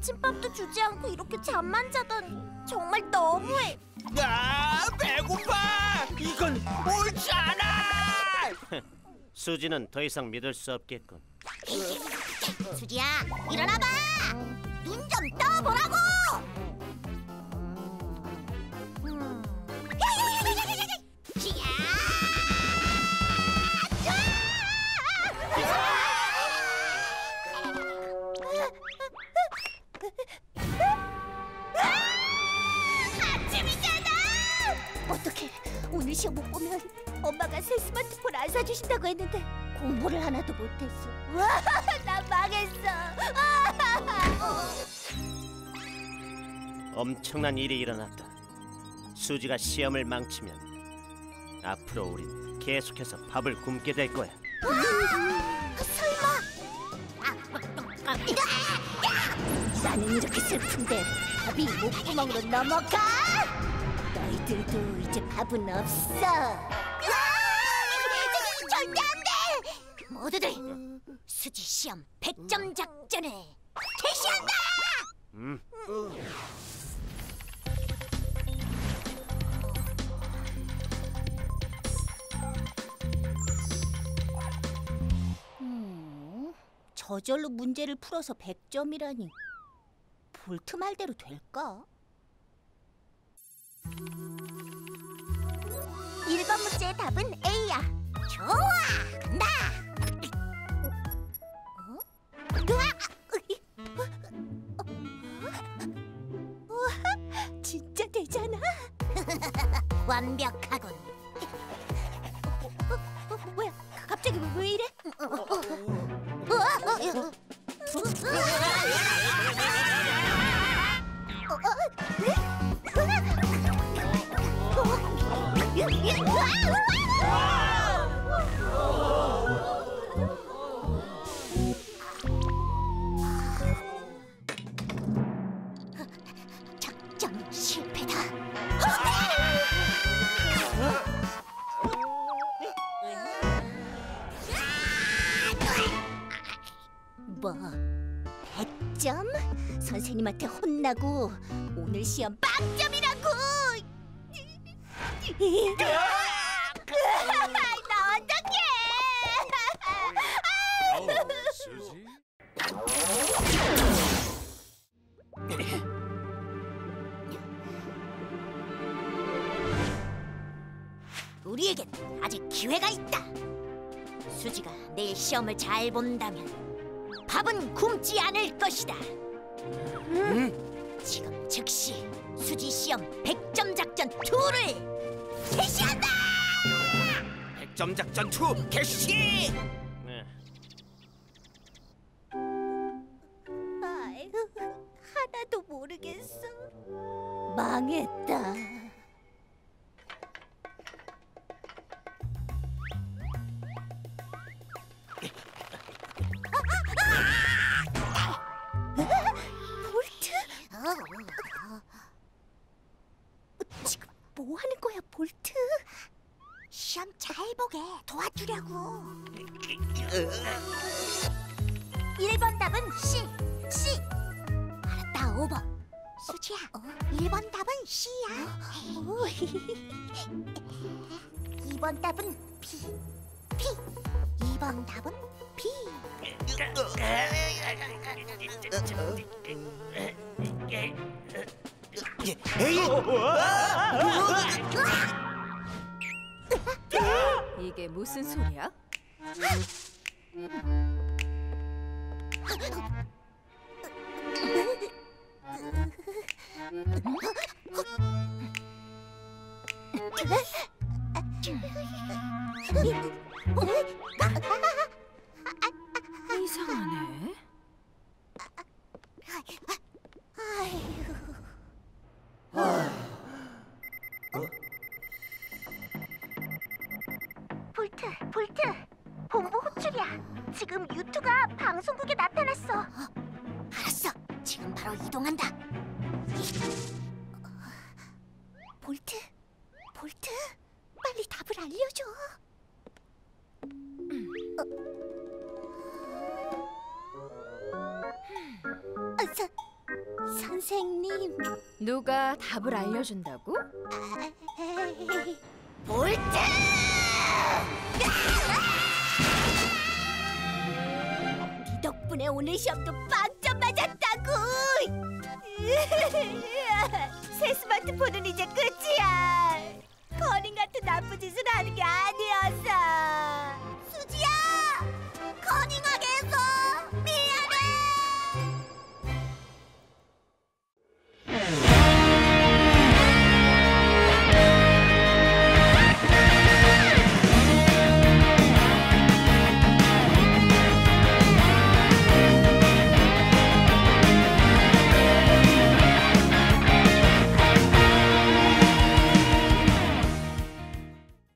아침밥도 주지 않고 이렇게 잠만 자다니 정말 너무해. 아 배고파 이건 옳지 않아 수지는 더 이상 믿을 수 없겠군. 수지야, 일어나봐. 눈 좀 떠보라고. 오늘 시험 못 보면 엄마가 새 스마트폰 안 사주신다고 했는데 공부를 하나도 못했어 와, 나 망했어. 엄청난 일이 일어났다. 수지가 시험을 망치면 앞으로 우린 계속해서 밥을 굶게 될 거야. 설마. 나는 이렇게 슬픈데 밥이 목구멍으로 넘어가 너희들도 이제 밥은 없어. 절대 안 돼! 모두들 수지 시험 100점 작전을 개시한다! 음, 음, 저절로 문제를 풀어서 100점이라니. 볼트 말대로 될까? 1번 문제의 답은 A야. 좋아. 간다. 어? 완벽하군 뭐? 100점? 선생님한테 혼나고 오늘 시험 빵점이라고! 나 어떡해! 우리에겐 아직 기회가 있다. 수지가 내일 시험을 잘 본다면 밥은 굶지 않을 것이다. 지금 즉시 수지 시험 100점 작전 2를 개시한다! 100점 작전 2 개시 네. 아유, 하나도 모르겠어. 망했다. 뭐 하는 거야, 볼트? 시험 잘 보게 도와주려고. 1번 답은 C. C. 알았다, 5번. 수지야, 1번 답은 C야. 2번 답은 B. B. 2번 답은 B. 이 게 무슨 소리야? 지금 유투가 방송국에 나타났어. 알았어. 지금 바로 이동한다. 볼트, 볼트. 빨리 답을 알려줘. 어. 선생님. 누가 답을 알려준다고? 볼트! 오늘 시험도 빵점 맞았다고. 새 스마트폰은 이제 끝이야. 커닝 같은 나쁜 짓을 하는 게 아니었어.